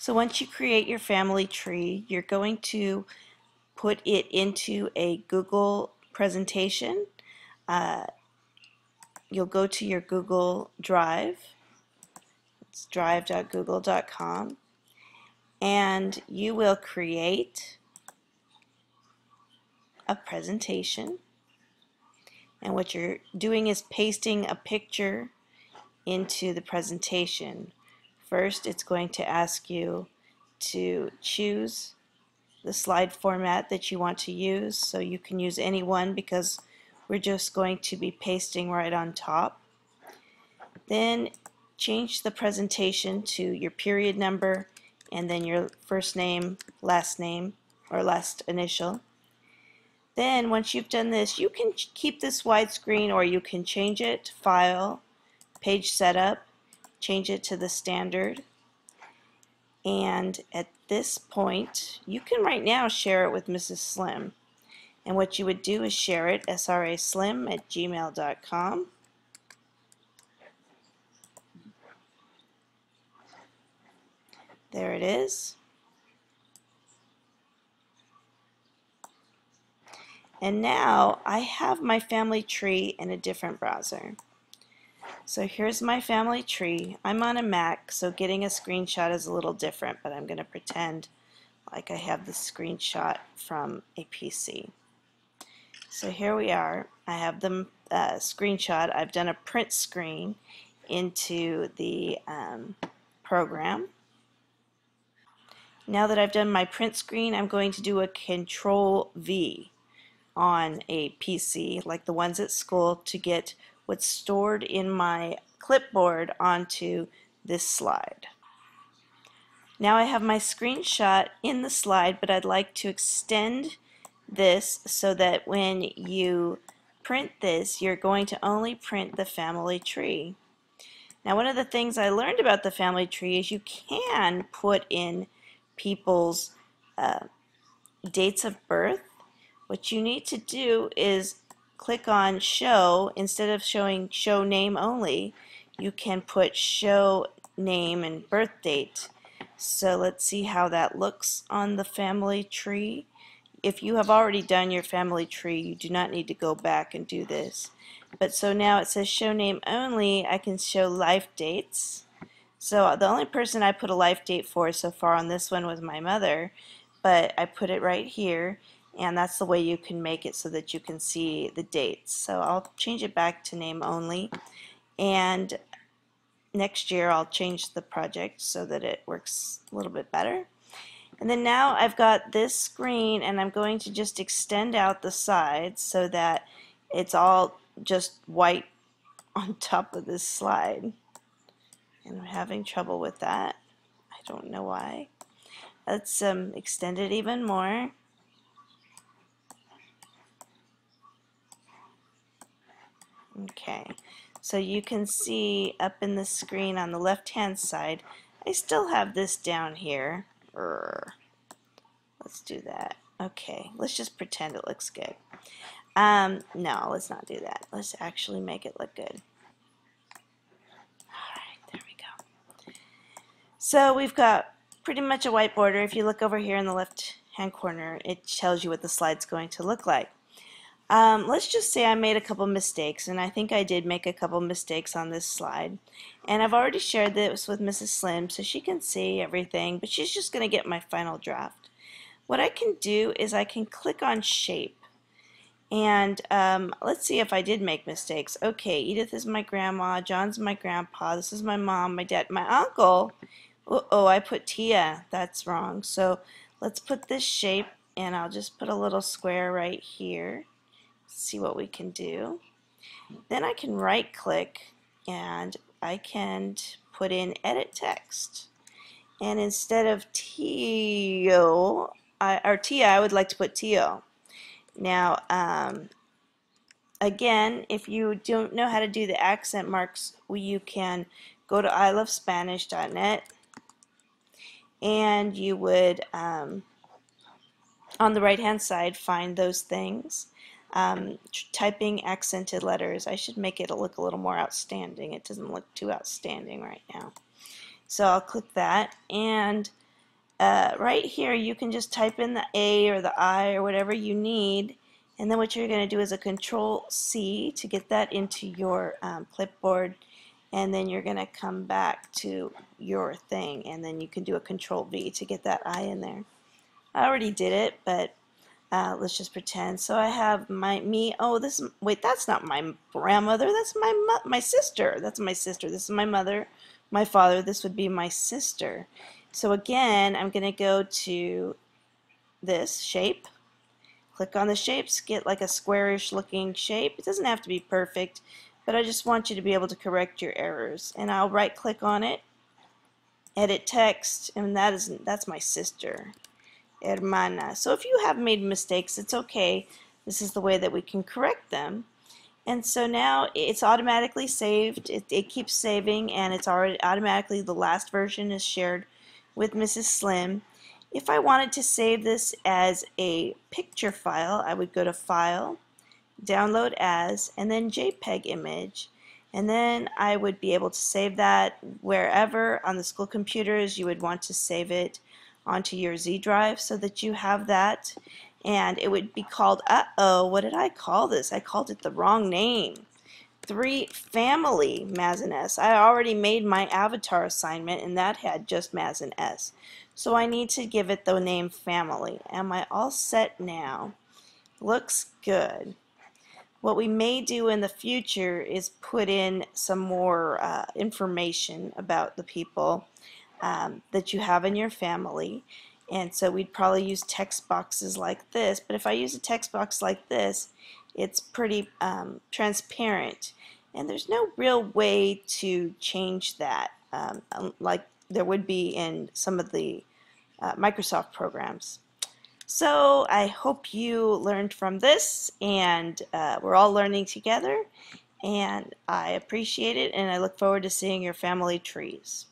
So once you create your family tree, you're going to put it into a Google presentation. Uh, you'll go to your Google Drive. It's drive.google.com. And you will create a presentation. And what you're doing is pasting a picture into the presentation. First, it's going to ask you to choose the slide format that you want to use. So you can use any one because we're just going to be pasting right on top. Then change the presentation to your period number and then your first name, last name, or last initial. Then once you've done this, you can keep this widescreen or you can change it, File, Page Setup, change it to the standard. And at this point, you can right now share it with Mrs. Slim. And what you would do is share it, sraslim at gmail.com. There it is. And now I have my family tree in a different browser. So here's my family tree. I'm on a Mac, so getting a screenshot is a little different, but I'm going to pretend like I have the screenshot from a PC. So here we are. I have the uh, screenshot. I've done a print screen into the um, program. Now that I've done my print screen, I'm going to do a Control V on a PC like the ones at school to get what's stored in my clipboard onto this slide. Now I have my screenshot in the slide, but I'd like to extend this so that when you print this, you're going to only print the family tree. Now one of the things I learned about the family tree is you can put in people's uh, dates of birth what you need to do is click on show instead of showing show name only you can put show name and birth date. So let's see how that looks on the family tree. If you have already done your family tree you do not need to go back and do this. But so now it says show name only I can show life dates. So the only person I put a life date for so far on this one was my mother but I put it right here and that's the way you can make it so that you can see the dates. So I'll change it back to name only and next year I'll change the project so that it works a little bit better. And then now I've got this screen and I'm going to just extend out the sides so that it's all just white on top of this slide. And I'm having trouble with that. I don't know why. Let's um, extend it even more. Okay, so you can see up in the screen on the left hand side, I still have this down here. Urgh. Let's do that. Okay, let's just pretend it looks good. Um, no, let's not do that. Let's actually make it look good. Alright, there we go. So we've got pretty much a white border. If you look over here in the left hand corner, it tells you what the slide's going to look like. Um, let's just say I made a couple mistakes, and I think I did make a couple mistakes on this slide. And I've already shared this with Mrs. Slim, so she can see everything, but she's just going to get my final draft. What I can do is I can click on Shape. And um, let's see if I did make mistakes. Okay, Edith is my grandma, John's my grandpa, this is my mom, my dad, my uncle. Uh oh, I put Tia. That's wrong. So let's put this shape, and I'll just put a little square right here see what we can do. Then I can right click and I can put in edit text. And instead of Tio, I, or Tia, I would like to put Tio. Now, um, again, if you don't know how to do the accent marks, you can go to ilovespanish.net and you would, um, on the right hand side, find those things um, typing accented letters. I should make it look a little more outstanding. It doesn't look too outstanding right now. So I'll click that and uh, right here you can just type in the A or the I or whatever you need and then what you're going to do is a control C to get that into your um, clipboard and then you're going to come back to your thing and then you can do a control V to get that I in there. I already did it but uh, let's just pretend. So I have my me. Oh, this wait. That's not my grandmother. That's my my sister. That's my sister. This is my mother. My father. This would be my sister. So again, I'm going to go to this shape. Click on the shapes. Get like a squarish looking shape. It doesn't have to be perfect, but I just want you to be able to correct your errors. And I'll right click on it. Edit text, and that is that's my sister hermana. So if you have made mistakes, it's okay. This is the way that we can correct them. And so now it's automatically saved. It, it keeps saving and it's already automatically the last version is shared with Mrs. Slim. If I wanted to save this as a picture file, I would go to File, Download As, and then JPEG image. And then I would be able to save that wherever on the school computers you would want to save it onto your Z drive so that you have that. And it would be called uh-oh what did I call this? I called it the wrong name. 3 family Mazen S. I already made my avatar assignment and that had just Mazen S. So I need to give it the name family. Am I all set now? Looks good. What we may do in the future is put in some more uh, information about the people um, that you have in your family. And so we'd probably use text boxes like this. But if I use a text box like this, it's pretty um, transparent. And there's no real way to change that um, like there would be in some of the uh, Microsoft programs. So I hope you learned from this and uh, we're all learning together and I appreciate it and I look forward to seeing your family trees.